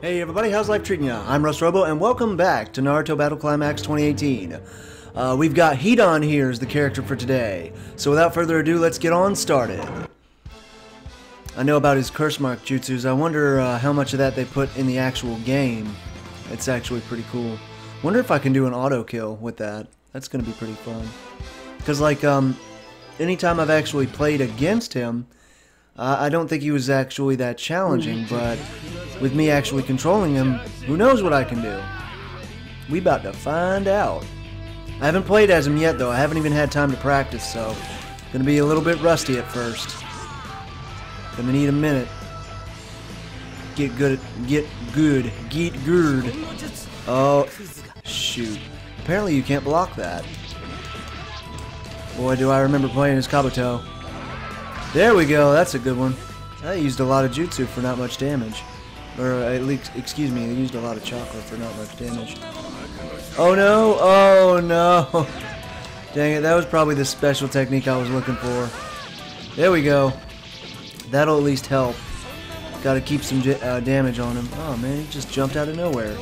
Hey everybody, how's life treating ya? I'm Russ Robo, and welcome back to Naruto Battle Climax 2018. Uh, we've got Hidan here as the character for today, so without further ado, let's get on started. I know about his curse mark jutsus, I wonder uh, how much of that they put in the actual game. It's actually pretty cool. Wonder if I can do an auto kill with that. That's gonna be pretty fun. Because like, um, anytime I've actually played against him, uh, I don't think he was actually that challenging, but with me actually controlling him, who knows what I can do? We about to find out. I haven't played as him yet though, I haven't even had time to practice, so gonna be a little bit rusty at first. Gonna need a minute. Get good, get good, get good. Oh, shoot. Apparently you can't block that. Boy, do I remember playing as Kabuto. There we go, that's a good one. I used a lot of jutsu for not much damage. Or at least, excuse me, I used a lot of chakra for not much damage. Oh no, oh no. Dang it, that was probably the special technique I was looking for. There we go. That'll at least help. Gotta keep some uh, damage on him. Oh man, he just jumped out of nowhere.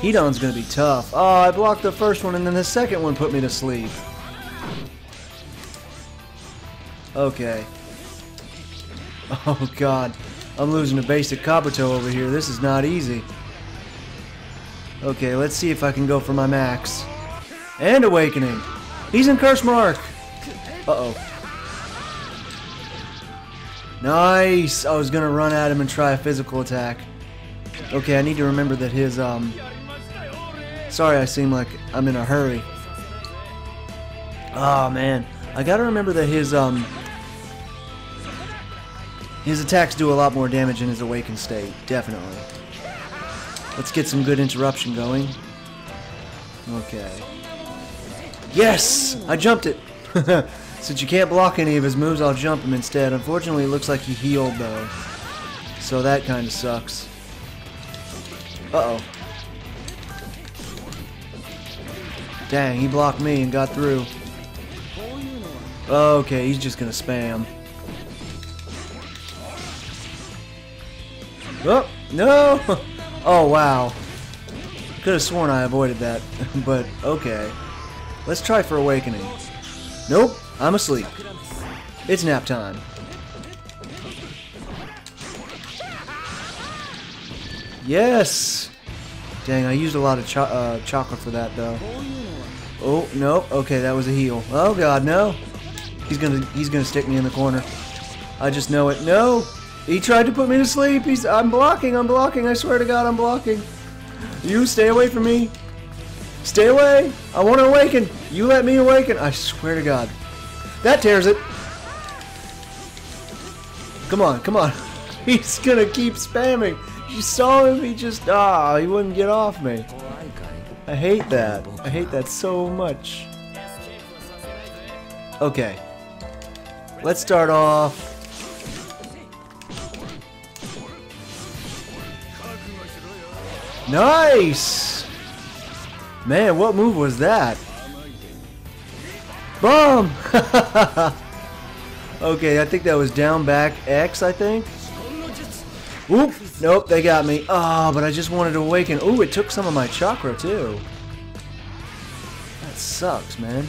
Hidan's gonna be tough. Oh, I blocked the first one and then the second one put me to sleep. Okay. Oh god. I'm losing a basic Kabuto over here. This is not easy. Okay, let's see if I can go for my max. And Awakening. He's in Curse Mark. Uh-oh. Nice! I was gonna run at him and try a physical attack. Okay, I need to remember that his, um... Sorry I seem like I'm in a hurry. Oh, man. I gotta remember that his, um... His attacks do a lot more damage in his awakened state, definitely. Let's get some good interruption going. Okay. Yes! I jumped it! Since you can't block any of his moves, I'll jump him instead. Unfortunately, it looks like he healed, though. So that kind of sucks. Uh-oh. Dang, he blocked me and got through. Okay, he's just gonna spam. Oh, no! Oh, wow. Could have sworn I avoided that, but okay. Let's try for Awakening. Nope, I'm asleep. It's nap time. Yes! Dang, I used a lot of cho uh, chakra for that, though. Oh, no. Okay, that was a heal. Oh, God, no. He's gonna, he's gonna stick me in the corner. I just know it. No! He tried to put me to sleep. He's I'm blocking. I'm blocking. I swear to God, I'm blocking. You stay away from me. Stay away. I want to awaken. You let me awaken. I swear to God. That tears it. Come on, come on. He's gonna keep spamming. You saw him. He just ah. He wouldn't get off me. I hate that. I hate that so much. Okay. Let's start off Nice! Man, what move was that? Boom! okay, I think that was down back X, I think. Oop! Nope, they got me. Oh, but I just wanted to awaken. Ooh, it took some of my chakra, too. That sucks, man.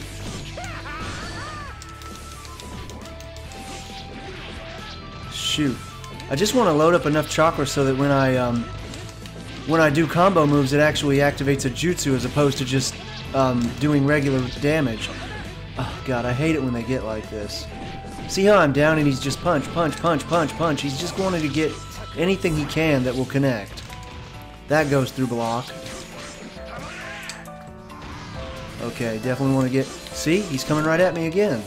Shoot. I just want to load up enough chakra so that when I um, when I do combo moves, it actually activates a jutsu as opposed to just um, doing regular damage. Oh god, I hate it when they get like this. See how I'm down and he's just punch, punch, punch, punch, punch. He's just wanting to get anything he can that will connect. That goes through block. Okay, definitely want to get... See? He's coming right at me again.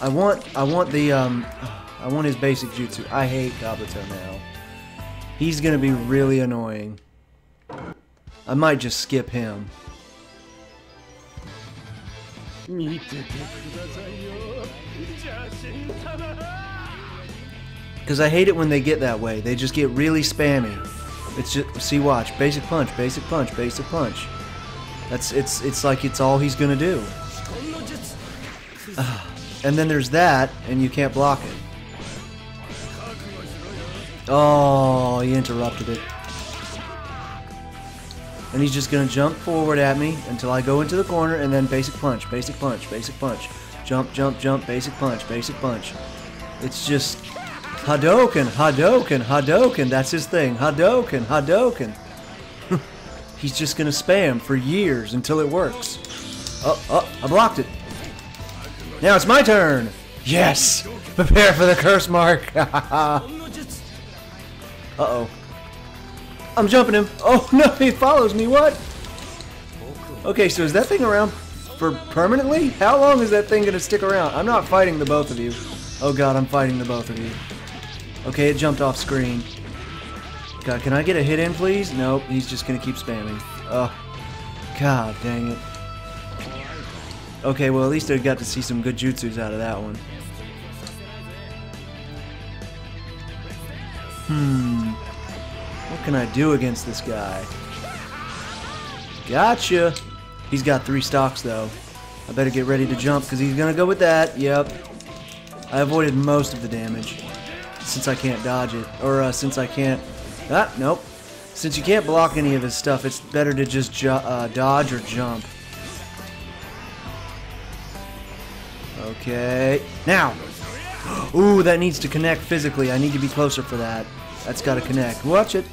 I want, I want the, um, I want his basic jutsu. I hate Kabuto now. He's gonna be really annoying. I might just skip him. Because I hate it when they get that way. They just get really spammy. It's just, see watch, basic punch, basic punch, basic punch. That's, it's, it's like it's all he's gonna do. and then there's that, and you can't block it. Oh, he interrupted it. And he's just going to jump forward at me until I go into the corner and then basic punch, basic punch, basic punch. Jump, jump, jump, basic punch, basic punch. It's just Hadoken, Hadoken, Hadoken. That's his thing. Hadoken, Hadoken. he's just going to spam for years until it works. Oh, oh, I blocked it. Now it's my turn. Yes. Prepare for the curse mark. Uh-oh. I'm jumping him. Oh, no, he follows me. What? Okay, so is that thing around for permanently? How long is that thing going to stick around? I'm not fighting the both of you. Oh, God, I'm fighting the both of you. Okay, it jumped off screen. God, can I get a hit in, please? Nope, he's just going to keep spamming. Oh, God dang it. Okay, well, at least I got to see some good jutsus out of that one. Hmm. What can I do against this guy? Gotcha! He's got three stocks, though. I better get ready to jump, because he's going to go with that. Yep. I avoided most of the damage. Since I can't dodge it. Or, uh, since I can't... Ah, nope. Since you can't block any of his stuff, it's better to just uh, dodge or jump. Okay. Now! Ooh, that needs to connect physically. I need to be closer for that. That's got to connect. Watch it.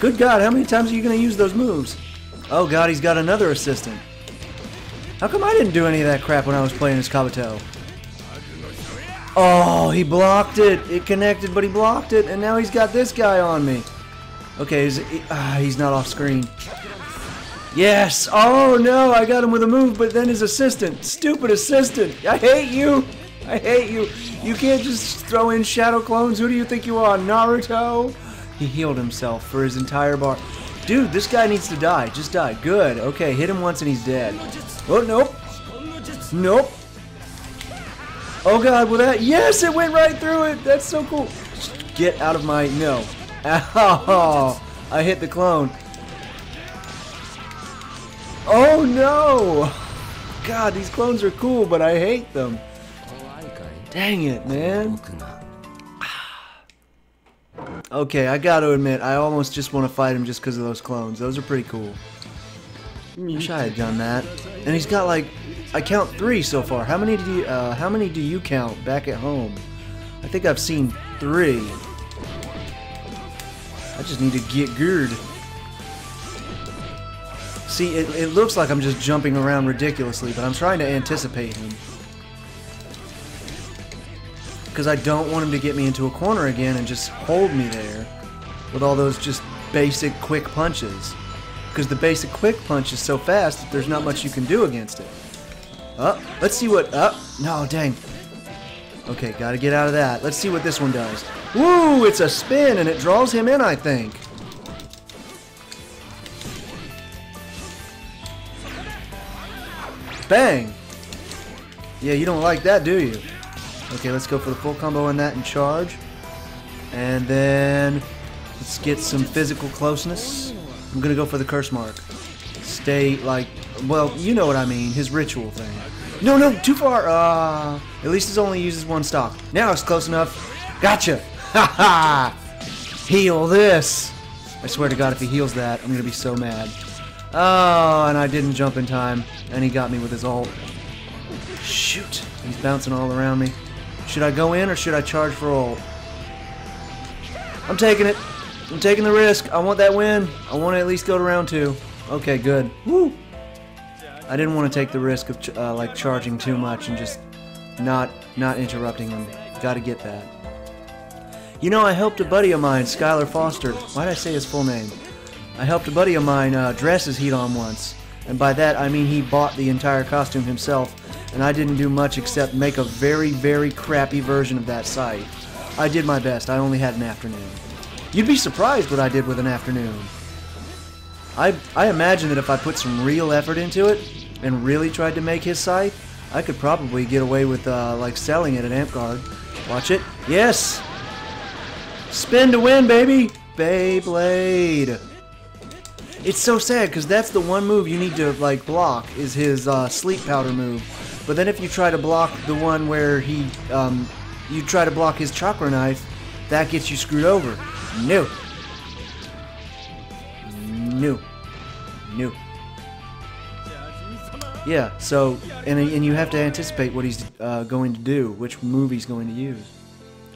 Good God, how many times are you going to use those moves? Oh God, he's got another assistant. How come I didn't do any of that crap when I was playing as Kabuto? Oh, he blocked it. It connected, but he blocked it, and now he's got this guy on me. Okay, uh, he's not off screen. Yes! Oh no, I got him with a move, but then his assistant. Stupid assistant. I hate you. I hate you. You can't just throw in shadow clones. Who do you think you are, Naruto? He healed himself for his entire bar. Dude, this guy needs to die. Just die. Good. Okay, hit him once and he's dead. Oh, nope. Nope. Oh god, will that? Yes, it went right through it. That's so cool. Get out of my... No. Ow. Oh, I hit the clone. Oh no! God, these clones are cool, but I hate them. Dang it, man. Okay, I gotta admit, I almost just want to fight him just because of those clones. Those are pretty cool. Wish I had done that. And he's got like, I count three so far. How many do you, uh, how many do you count back at home? I think I've seen three. I just need to get good. See, it, it looks like I'm just jumping around ridiculously, but I'm trying to anticipate him. Because I don't want him to get me into a corner again and just hold me there with all those just basic quick punches. Because the basic quick punch is so fast that there's not much you can do against it. Oh, let's see what... Oh, no, dang. Okay, gotta get out of that. Let's see what this one does. Woo, it's a spin and it draws him in, I think. Bang! Yeah, you don't like that, do you? Okay, let's go for the full combo on that and charge. And then let's get some physical closeness. I'm gonna go for the curse mark. Stay like, well, you know what I mean, his ritual thing. No, no, too far. Uh, at least it only uses one stock. Now it's close enough. Gotcha. Ha ha. Heal this. I swear to God, if he heals that, I'm gonna be so mad. Oh, and I didn't jump in time, and he got me with his ult. Shoot, he's bouncing all around me. Should I go in or should I charge for ult? I'm taking it. I'm taking the risk. I want that win. I want to at least go to round two. Okay, good. Woo! I didn't want to take the risk of ch uh, like charging too much and just not not interrupting him. Got to get that. You know, I helped a buddy of mine, Skylar Foster. Why did I say his full name? I helped a buddy of mine uh, dress as Hidan once, and by that I mean he bought the entire costume himself, and I didn't do much except make a very, very crappy version of that site. I did my best, I only had an afternoon. You'd be surprised what I did with an afternoon. I, I imagine that if I put some real effort into it, and really tried to make his site, I could probably get away with, uh, like, selling it at Amtgard. Watch it. Yes! Spin to win, baby! Beyblade! It's so sad because that's the one move you need to like block is his uh, sleep powder move. But then if you try to block the one where he, um, you try to block his chakra knife, that gets you screwed over. No. No. No. Yeah, so, and, and you have to anticipate what he's uh, going to do, which move he's going to use.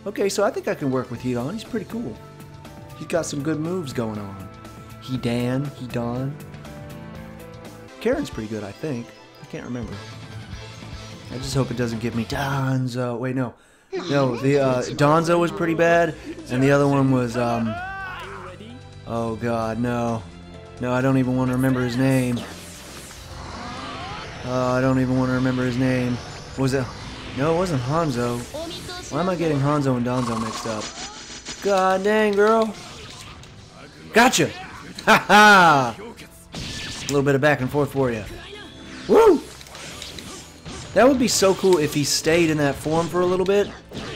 Okay, so I think I can work with Hidan. He's pretty cool. He's got some good moves going on. Hidan, Hidan. Karin's pretty good, I think. I can't remember. I just hope it doesn't give me Danzo. Wait, no. No, the uh, Danzo was pretty bad, and the other one was, um... Oh, God, no. No, I don't even want to remember his name. Oh, I don't even want to remember his name. Was it... No, it wasn't Hanzo. Why am I getting Hanzo and Danzo mixed up? God dang, girl. Gotcha! A little bit of back and forth for you. Woo! That would be so cool if he stayed in that form for a little bit,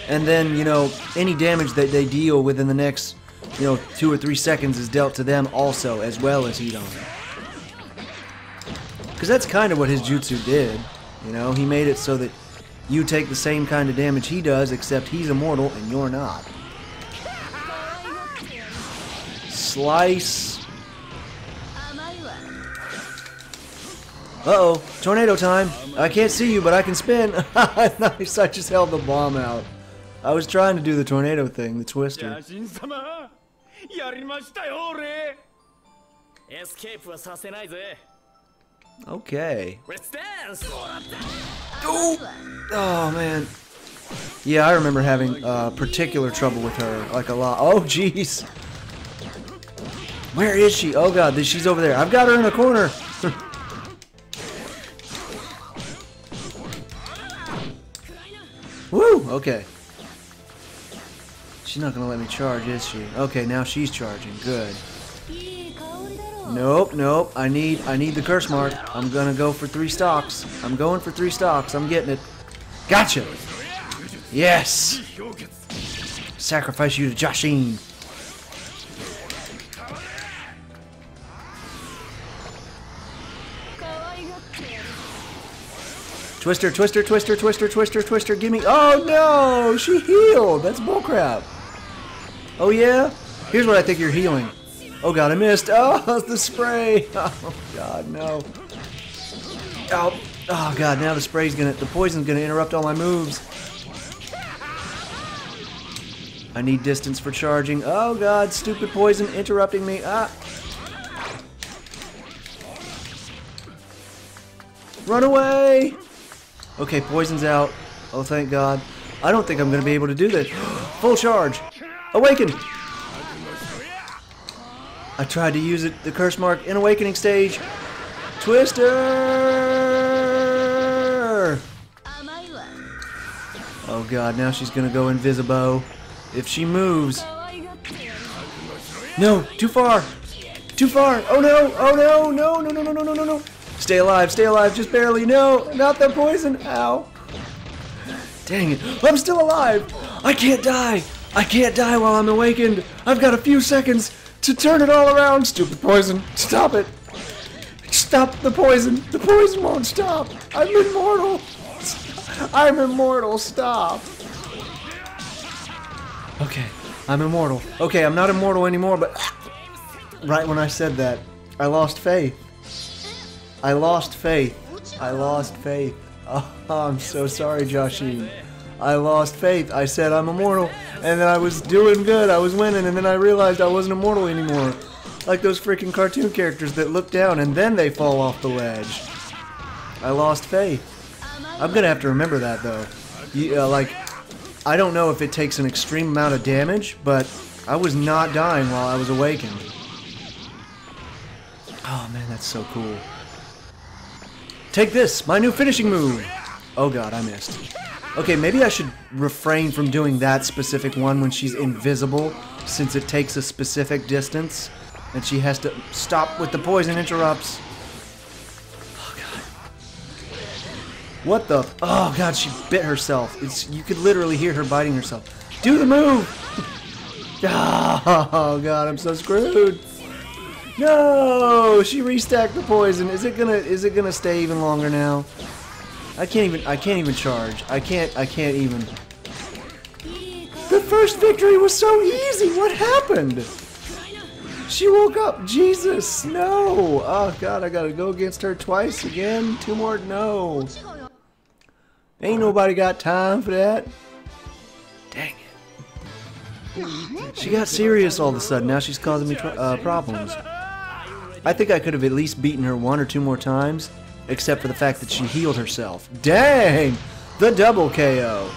and then, you know, any damage that they deal within the next, you know, two or three seconds is dealt to them also, as well as Hidan. Because that's kind of what his jutsu did. You know, he made it so that you take the same kind of damage he does, except he's immortal and you're not. Slice. Uh-oh, tornado time. I can't see you, but I can spin. nice, I just held the bomb out. I was trying to do the tornado thing, the twister. Okay. Oh, oh man. Yeah, I remember having uh, particular trouble with her, like a lot. Oh, jeez. Where is she? Oh god, she's over there. I've got her in the corner. Okay. She's not gonna let me charge, is she? Okay, now she's charging. Good. Nope, nope. I need I need the curse mark. I'm gonna go for three stocks. I'm going for three stocks. I'm getting it. Gotcha! Yes! Sacrifice you to Jashin. Twister, twister, twister, twister, twister, twister, gimme. Oh no! She healed! That's bullcrap. Oh yeah? Here's what I think you're healing. Oh god, I missed. Oh, the spray. Oh god, no. Oh, oh god, now the spray's gonna, the poison's gonna interrupt all my moves. I need distance for charging. Oh god, stupid poison interrupting me. Ah. Run away! Okay, poison's out. Oh, thank God. I don't think I'm going to be able to do this. Full charge. Awaken! I tried to use it, the curse mark in awakening stage. Twister! Oh god, now she's gonna go invisible. If she moves. No, too far! Too far! Oh no! Oh! No, no, no, no, no, no, no, no! Stay alive, stay alive, just barely. No, not the poison. Ow. Dang it. I'm still alive. I can't die. I can't die while I'm awakened. I've got a few seconds to turn it all around. Stupid poison. Stop it. Stop the poison. The poison won't stop. I'm immortal. I'm immortal. Stop. Okay. I'm immortal. Okay, I'm not immortal anymore, but right when I said that, I lost faith. I lost faith. I lost faith. Oh, I'm so sorry, Jashin. I lost faith. I said I'm immortal, and then I was doing good. I was winning, and then I realized I wasn't immortal anymore. Like those freaking cartoon characters that look down and then they fall off the ledge. I lost faith. I'm gonna have to remember that though. You, uh, like, I don't know if it takes an extreme amount of damage, but I was not dying while I was awakened. Oh man, that's so cool. Take this, my new finishing move. Oh god, I missed. Okay, maybe I should refrain from doing that specific one when she's invisible, since it takes a specific distance, and she has to stop with the poison interrupts. Oh god. What the? Oh god, she bit herself. It's you could literally hear her biting herself. Do the move! Ah, oh god, I'm so screwed. No, she restacked the poison. Is it gonna is it gonna stay even longer now? I can't even I can't even charge. I can't I can't even. The first victory was so easy. What happened? She woke up. Jesus, no. Oh, God, I got to go against her twice again. Two more. No. Ain't nobody got time for that. Dang it. She got serious all of a sudden. Now she's causing me uh, problems. I think I could have at least beaten her one or two more times, except for the fact that she healed herself. Dang! The double KO.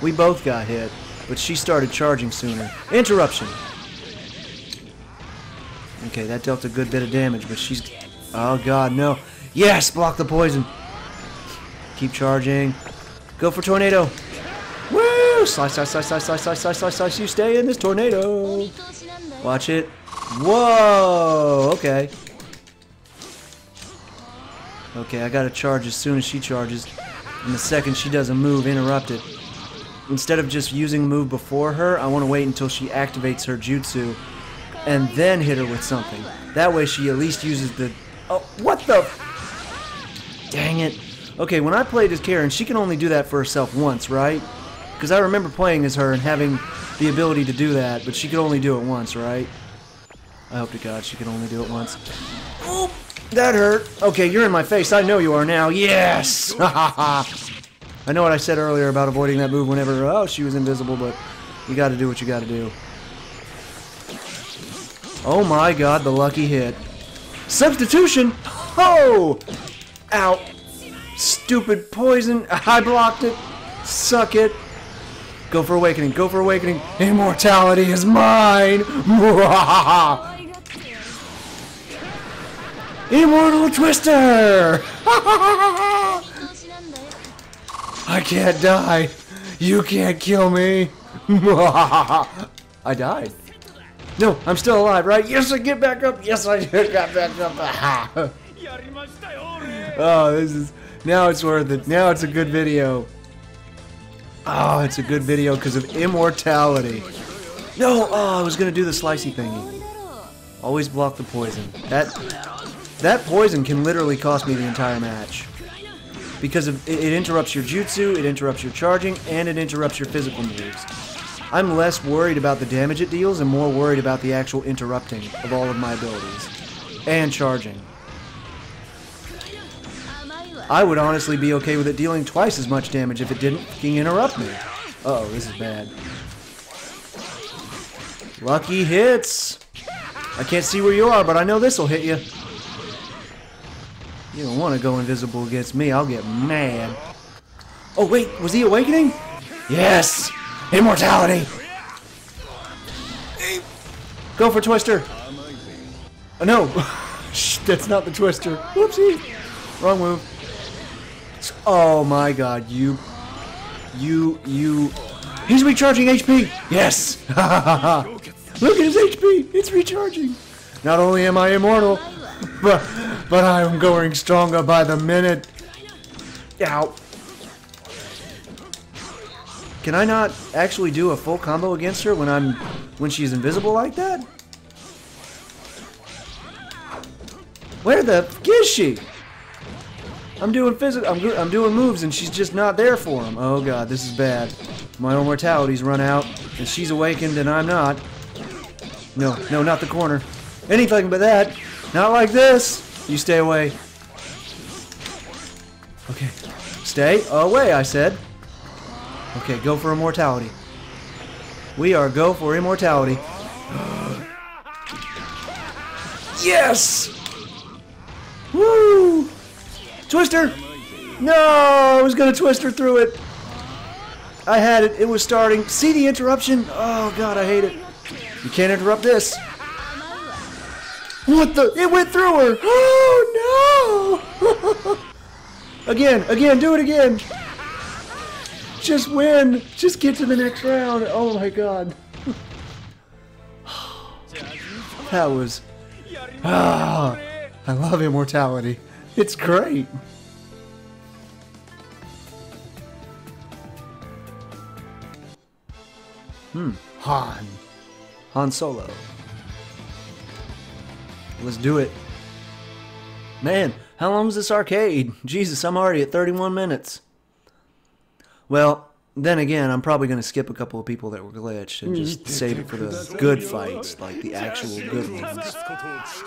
We both got hit, but she started charging sooner. Interruption. Okay, that dealt a good bit of damage, but she's... Oh, God, no. Yes! Block the poison. Keep charging. Go for tornado. Woo! Slice, slice, slice, slice, slice, slice, slice, slice, slice. You stay in this tornado. Watch it. Whoa! Okay. Okay, I gotta charge as soon as she charges. And the second she does a move, interrupt it. Instead of just using move before her, I want to wait until she activates her jutsu and then hit her with something. That way she at least uses the... Oh, what the... Dang it. Okay, when I played as Karin, she can only do that for herself once, right? Because I remember playing as her and having the ability to do that, but she could only do it once, right? I hope to God she can only do it once. Oh, that hurt. Okay, you're in my face. I know you are now. Yes! I know what I said earlier about avoiding that move whenever, oh, she was invisible, but you gotta do what you gotta do. Oh my god, the lucky hit. Substitution! Oh! Ow. Stupid poison. I blocked it. Suck it. Go for awakening. Go for awakening. Immortality is mine. Immortal Twister! I can't die. You can't kill me. I died. No, I'm still alive, right? Yes, I get back up. Yes, I got back up. oh, this is now it's worth it. Now it's a good video. Oh, it's a good video because of immortality. No, oh, I was gonna do the slicey thingy. Always block the poison. That that poison can literally cost me the entire match because of, it, interrupts your jutsu, it interrupts your charging, and it interrupts your physical moves. I'm less worried about the damage it deals and more worried about the actual interrupting of all of my abilities. And charging. I would honestly be okay with it dealing twice as much damage if it didn't fucking interrupt me. Uh oh this is bad. Lucky hits! I can't see where you are, but I know this'll hit you. You don't want to go invisible against me. I'll get mad. Oh, wait. Was he awakening? Yes! Immortality! Go for Twister! Oh, no! Shh, that's not the Twister. Whoopsie! Wrong move. Oh my god, you... You... You... He's recharging HP! Yes! Look at his HP! It's recharging! Not only am I immortal, but, but I'm going stronger by the minute. Ow. Can I not actually do a full combo against her when I'm when she's invisible like that? Where the f is she? I'm doing physical. I'm, I'm doing moves and she's just not there for him. Oh god, this is bad. My own mortality's run out and she's awakened and I'm not. No, no, not the corner. Anything but that. Not like this. You stay away. Okay. Stay away, I said. Okay, go for immortality. We are go for immortality. yes! Woo! Twister! No! I was gonna twister through it. I had it. It was starting. See the interruption? Oh, God, I hate it. You can't interrupt this. What the? It went through her! Oh no! again, again, do it again! Just win! Just get to the next round! Oh my god. that was... Ah, I love immortality. It's great. Hmm. Han. Han Solo. Let's do it. Man, how long is this arcade? Jesus, I'm already at 31 minutes. Well, then again, I'm probably going to skip a couple of people that were glitched and just save it for the good fights, like the actual good ones.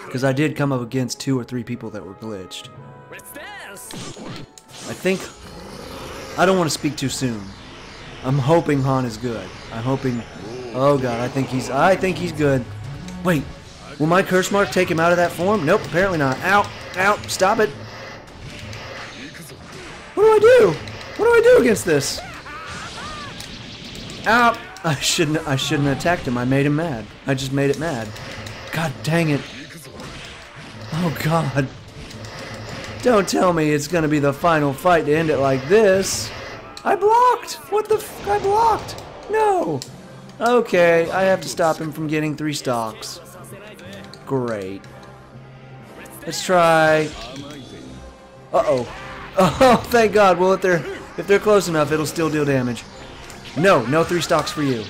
Because I did come up against two or three people that were glitched. I think... I don't want to speak too soon. I'm hoping Han is good. I'm hoping... Oh god, I think he's... I think he's good. Wait, will my curse mark take him out of that form? Nope, apparently not. Out! Out! Stop it! What do I do? What do I do against this? Out! I shouldn't I shouldn't have attacked him. I made him mad. I just made it mad. God dang it. Oh god. Don't tell me it's gonna be the final fight to end it like this. I blocked! What the I blocked! No! Okay, I have to stop him from getting three stocks. Great. Let's try. Uh-oh. Oh, thank God. Well, if they're if they're close enough, it'll still deal damage. No, no three stocks for you.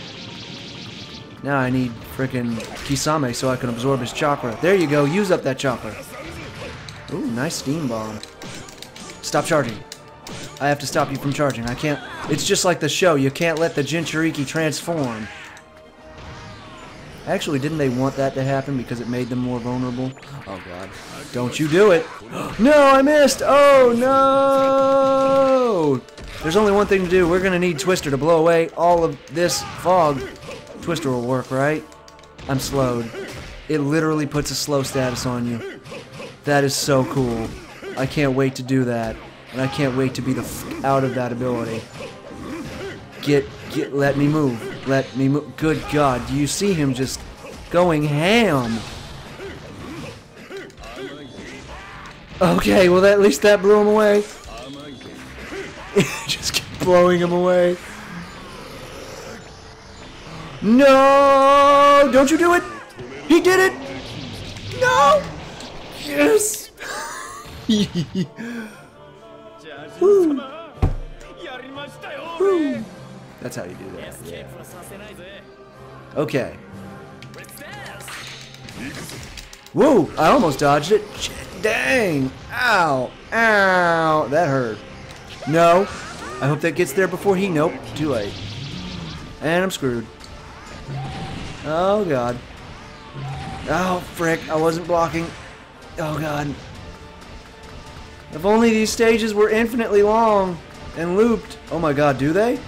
Now I need freaking Kisame so I can absorb his chakra. There you go. Use up that chakra. Ooh, nice steam bomb. Stop charging. I have to stop you from charging. I can't. It's just like the show. You can't let the Jinchuriki transform. Actually, didn't they want that to happen because it made them more vulnerable? Oh god. Don't you do it! No, I missed! Oh no! There's only one thing to do. We're gonna need Twister to blow away all of this fog. Twister will work, right? I'm slowed. It literally puts a slow status on you. That is so cool. I can't wait to do that. And I can't wait to be the out of that ability. Get, get, let me move. Let me move. Good God, do you see him just going ham? Okay, well at least that blew him away. just keep blowing him away. No! Don't you do it! He did it! No! Yes! ジ that's how you do that, yeah. Okay. Whoa! I almost dodged it. Dang! Ow! Ow! That hurt. No. I hope that gets there before he... Nope. Too late. And I'm screwed. Oh, God. Oh, frick. I wasn't blocking. Oh, God. If only these stages were infinitely long and looped. Oh, my God. Do they?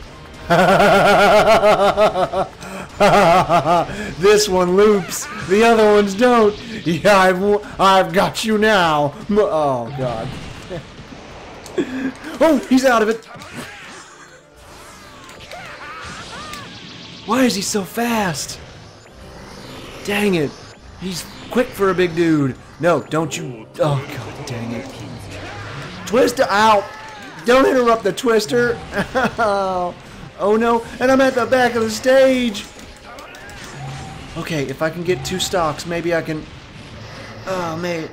this one loops. The other ones don't. Yeah, I've, I've got you now. Oh god. oh, he's out of it. Why is he so fast? Dang it. He's quick for a big dude. No, don't you. Oh god, dang it. Twister out! Don't interrupt the twister! Oh. Oh no, and I'm at the back of the stage! Okay, if I can get two stocks, maybe I can... Oh, mate.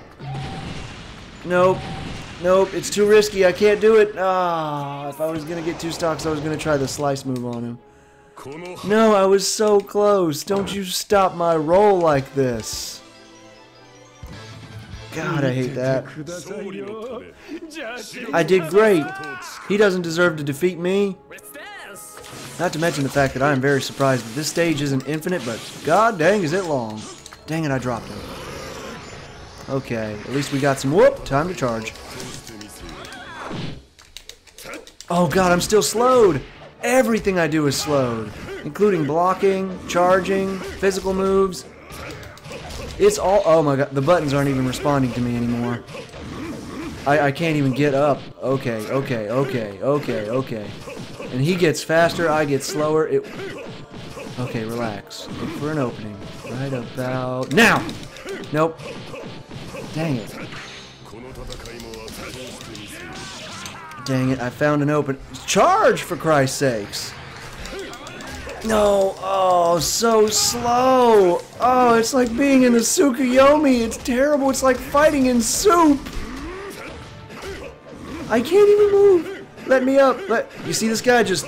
Nope. Nope, it's too risky. I can't do it. Ah, oh, if I was going to get two stocks, I was going to try the slice move on him. No, I was so close. Don't you stop my roll like this. God, I hate that. I did great. He doesn't deserve to defeat me. Not to mention the fact that I am very surprised that this stage isn't infinite, but god dang is it long. Dang it, I dropped him. Okay, at least we got some whoop. Time to charge. Oh god, I'm still slowed. Everything I do is slowed, including blocking, charging, physical moves. It's all. Oh my god, the buttons aren't even responding to me anymore. I, I can't even get up. Okay, okay, okay, okay, okay. And he gets faster, I get slower. It. Okay, relax. Look for an opening. Right about now. Nope. Dang it. Dang it, I found an open. Charge, for Christ's sakes! No, oh, so slow. Oh, it's like being in the Tsukuyomi. It's terrible. It's like fighting in soup. I can't even move. Let me up. Let you see this guy just.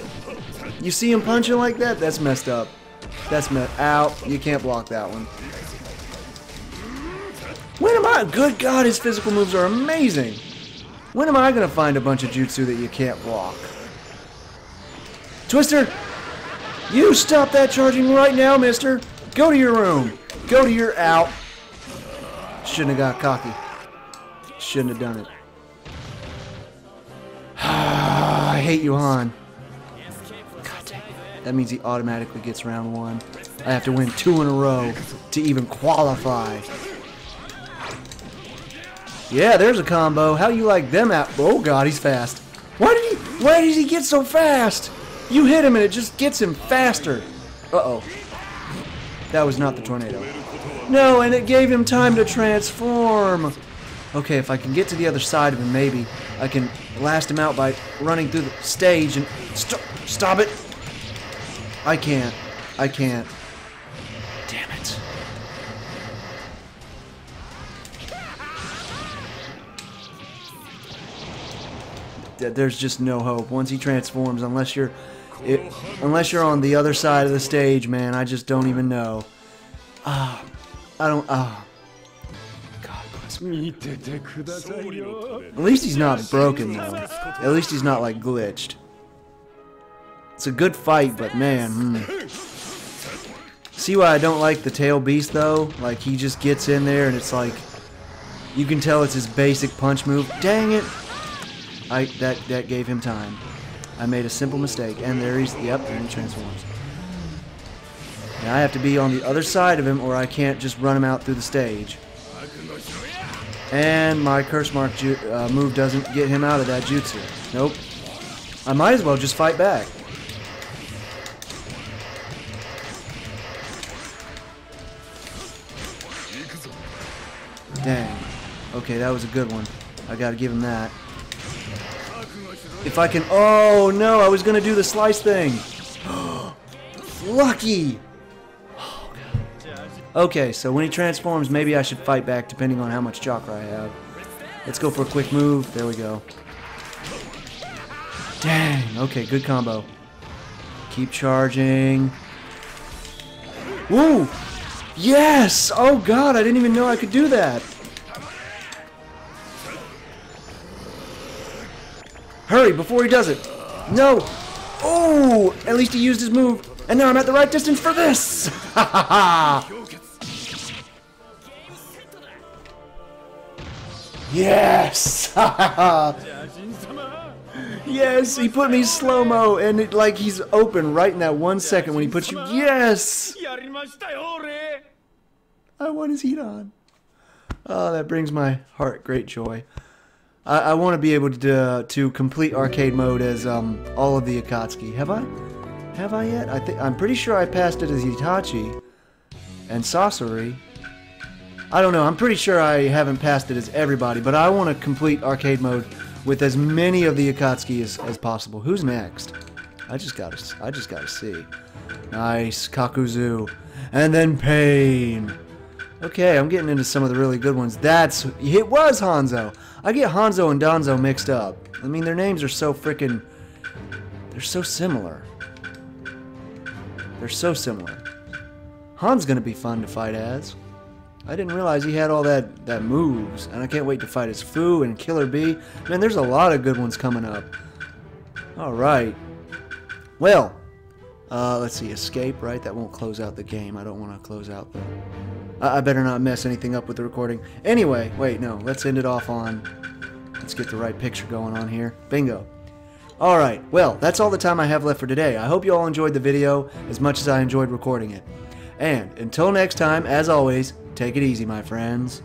You see him punching like that? That's messed up. That's messed. out. You can't block that one. When am I? Good God, his physical moves are amazing. When am I gonna find a bunch of jutsu that you can't block? Twister! You stop that charging right now, mister! Go to your room! Go to your out! Shouldn't have got cocky. Shouldn't have done it. Hate you, Han. That means he automatically gets round one. I have to win two in a row to even qualify. Yeah, there's a combo. How you like them out? Oh god, he's fast. Why did he? Why did he get so fast? You hit him and it just gets him faster. Uh oh. That was not the tornado. No, and it gave him time to transform. Okay, if I can get to the other side of him, maybe I can last him out by running through the stage and st stop it. I can't. I can't. Damn it. Th- There's just no hope once he transforms, unless you're, it, unless you're on the other side of the stage, man. I just don't even know. Ah, I don't. Ah, God At least he's not broken though. At least he's not like glitched. It's a good fight, but man, hmm. see why I don't like the tail beast though? Like he just gets in there and it's like you can tell it's his basic punch move. Dang it! I that that gave him time. I made a simple mistake, and there he's yep, and he transforms. Now I have to be on the other side of him, or I can't just run him out through the stage. And my curse mark uh, move doesn't get him out of that jutsu. Nope. I might as well just fight back. Dang. Okay, that was a good one. I gotta give him that. If I can... Oh, no, I was gonna do the slice thing. Lucky! Okay, so when he transforms, maybe I should fight back depending on how much chakra I have. Let's go for a quick move. There we go. Dang. Okay, good combo. Keep charging. Woo! Yes! Oh god, I didn't even know I could do that. Hurry before he does it. No! Oh! At least he used his move. And now I'm at the right distance for this! Ha ha ha! Yes! yes, he put me slow-mo, and it, like he's open right in that one second when he puts you. Yes! I want his heat on. Oh, that brings my heart great joy. I, I want to be able to uh, to complete arcade mode as um all of the Akatsuki. Have I? Have I yet? I think I'm pretty sure I passed it as Itachi and Sasori. I don't know. I'm pretty sure I haven't passed it as everybody, but I want to complete arcade mode with as many of the Akatsuki as, as possible. Who's next? I just gotta I just gotta see. Nice, Kakuzu. And then Pain. Okay, I'm getting into some of the really good ones. That's it was Hanzo. I get Hanzo and Danzo mixed up. I mean their names are so freaking they're so similar. They're so similar. Han's gonna be fun to fight as. I didn't realize he had all that that moves, and I can't wait to fight his Fu and Killer B. Man, there's a lot of good ones coming up. All right. Well, uh, let's see. Escape, right? That won't close out the game. I don't want to close out the. I, I better not mess anything up with the recording. Anyway, wait, no. Let's end it off on. Let's get the right picture going on here. Bingo. All right. Well, that's all the time I have left for today. I hope you all enjoyed the video as much as I enjoyed recording it. And until next time, as always, take it easy, my friends.